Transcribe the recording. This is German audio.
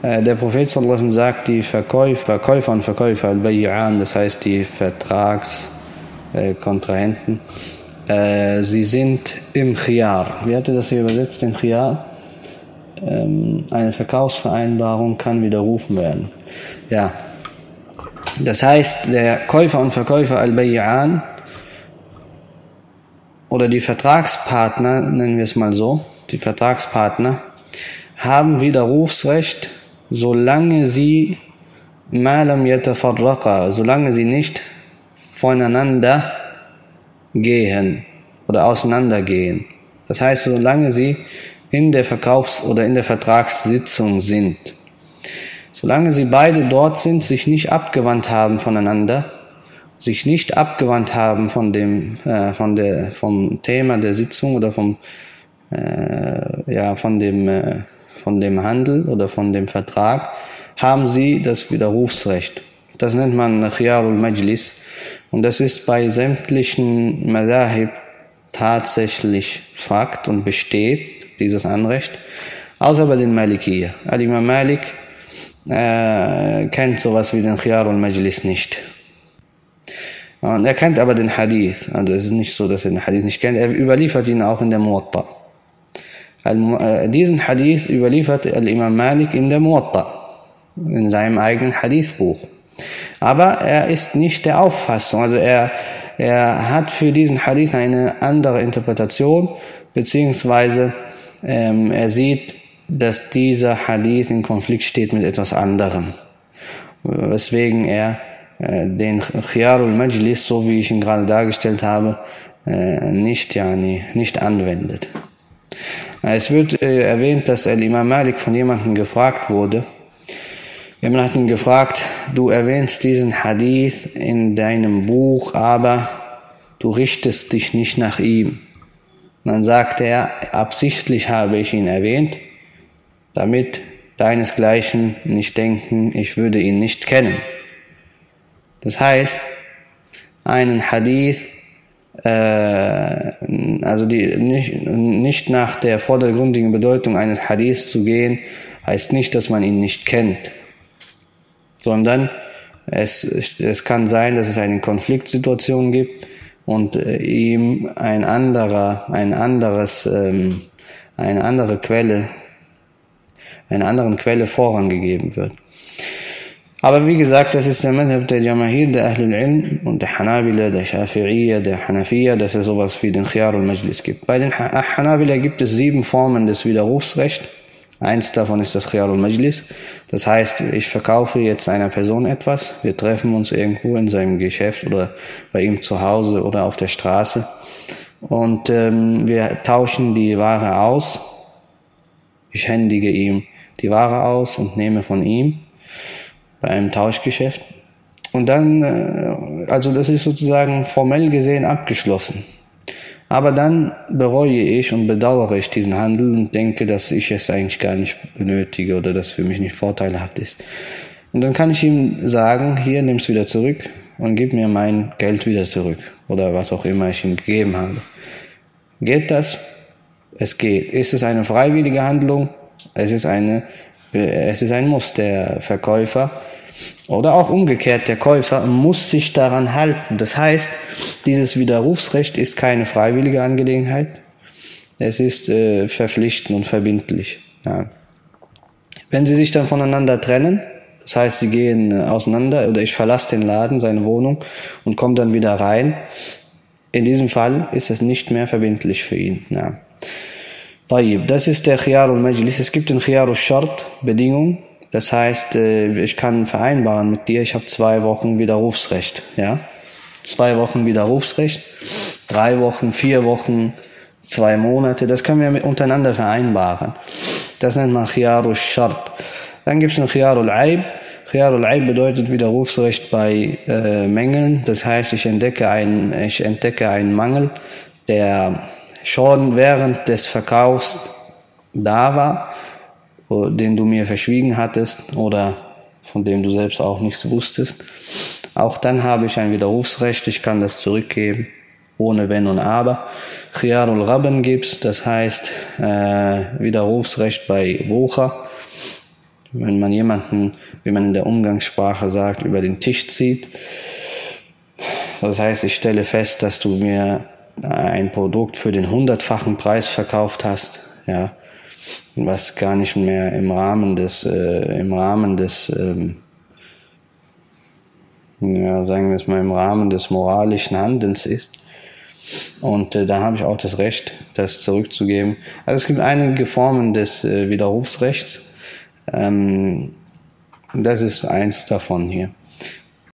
Äh, der Prophet sagt, die Verkäufer, Verkäufer und Verkäufer, al das heißt die Vertragskontrahenten, äh, sie sind im Khiyar. Wie hat er das hier übersetzt, den Khiyar? Ähm, eine Verkaufsvereinbarung kann widerrufen werden. Ja. Das heißt, der Käufer und Verkäufer al-Bay'an oder die Vertragspartner, nennen wir es mal so, die Vertragspartner, haben Widerrufsrecht, solange sie malam yatafarraqa, solange sie nicht voneinander gehen oder auseinandergehen. Das heißt, solange sie in der Verkaufs- oder in der Vertragssitzung sind. Solange sie beide dort sind, sich nicht abgewandt haben voneinander, sich nicht abgewandt haben von dem, äh, von der, vom Thema der Sitzung oder vom, äh, ja, von dem, äh, von dem Handel oder von dem Vertrag, haben sie das Widerrufsrecht. Das nennt man Khiyarul Majlis. Und das ist bei sämtlichen Madahib tatsächlich Fakt und besteht dieses Anrecht, außer bei den Malikiyah. Al-Imam Malik äh, kennt sowas wie den Khiyar al-Majlis nicht. Und er kennt aber den Hadith. Also es ist nicht so, dass er den Hadith nicht kennt. Er überliefert ihn auch in der Muwatta. Äh, diesen Hadith überliefert Al-Imam Malik in der Muwatta, in seinem eigenen Hadithbuch. Aber er ist nicht der Auffassung, also er, er hat für diesen Hadith eine andere Interpretation, beziehungsweise ähm, er sieht, dass dieser Hadith in Konflikt steht mit etwas anderem. Weswegen er äh, den Khiyarul Majlis, so wie ich ihn gerade dargestellt habe, äh, nicht, yani, nicht anwendet. Es wird äh, erwähnt, dass Imam Malik von jemandem gefragt wurde. Jemand hat ihn gefragt, du erwähnst diesen Hadith in deinem Buch, aber du richtest dich nicht nach ihm. Und dann sagte er, absichtlich habe ich ihn erwähnt, damit deinesgleichen nicht denken, ich würde ihn nicht kennen. Das heißt, einen Hadith, also die, nicht, nicht nach der vordergründigen Bedeutung eines Hadiths zu gehen, heißt nicht, dass man ihn nicht kennt, sondern es, es kann sein, dass es eine Konfliktsituation gibt, und äh, ihm ein anderer, ein anderes, ähm, eine andere Quelle, einer anderen Quelle Vorrang gegeben wird. Aber wie gesagt, das ist der Madhab der Jamahir, der Ahlul Ilm und der Hanabila, der Shafi'iyya, der Hanafiya, dass es sowas wie den Khiyar al-Majlis gibt. Bei den Hanabila gibt es sieben Formen des Widerrufsrechts. Eins davon ist das Khiyarul Majlis. Das heißt, ich verkaufe jetzt einer Person etwas, wir treffen uns irgendwo in seinem Geschäft oder bei ihm zu Hause oder auf der Straße und ähm, wir tauschen die Ware aus. Ich händige ihm die Ware aus und nehme von ihm bei einem Tauschgeschäft. Und dann, äh, also das ist sozusagen formell gesehen abgeschlossen. Aber dann bereue ich und bedauere ich diesen Handel und denke, dass ich es eigentlich gar nicht benötige oder dass für mich nicht vorteilhaft ist. Und dann kann ich ihm sagen, hier nimm es wieder zurück und gib mir mein Geld wieder zurück oder was auch immer ich ihm gegeben habe. Geht das? Es geht. Ist es eine freiwillige Handlung? Es ist eine, es ist ein Muss. Der Verkäufer oder auch umgekehrt, der Käufer muss sich daran halten. Das heißt, dieses Widerrufsrecht ist keine freiwillige Angelegenheit. Es ist äh, verpflichtend und verbindlich. Ja. Wenn sie sich dann voneinander trennen, das heißt, sie gehen äh, auseinander oder ich verlasse den Laden, seine Wohnung und komme dann wieder rein, in diesem Fall ist es nicht mehr verbindlich für ihn. Ja. Das ist der Khiyarul Majlis. Es gibt den Khiyarul Shart, Bedingung. Das heißt, äh, ich kann vereinbaren mit dir, ich habe zwei Wochen Widerrufsrecht. Ja? Zwei Wochen Widerrufsrecht, drei Wochen, vier Wochen, zwei Monate, das können wir untereinander vereinbaren. Das nennt man Khiyarul Shart. Dann gibt es noch Khiyarul Aib. Khiyarul Aib bedeutet Widerrufsrecht bei äh, Mängeln. Das heißt, ich entdecke, einen, ich entdecke einen Mangel, der schon während des Verkaufs da war den du mir verschwiegen hattest oder von dem du selbst auch nichts wusstest. Auch dann habe ich ein Widerrufsrecht, ich kann das zurückgeben, ohne Wenn und Aber. Khiyarul Rabben gibt's, das heißt äh, Widerrufsrecht bei Wucher. wenn man jemanden, wie man in der Umgangssprache sagt, über den Tisch zieht. Das heißt, ich stelle fest, dass du mir ein Produkt für den hundertfachen Preis verkauft hast, ja, was gar nicht mehr im Rahmen des, äh, im Rahmen des, ähm, ja, sagen wir es mal, im Rahmen des moralischen Handelns ist. Und äh, da habe ich auch das Recht, das zurückzugeben. Also es gibt einige Formen des äh, Widerrufsrechts. Ähm, das ist eins davon hier.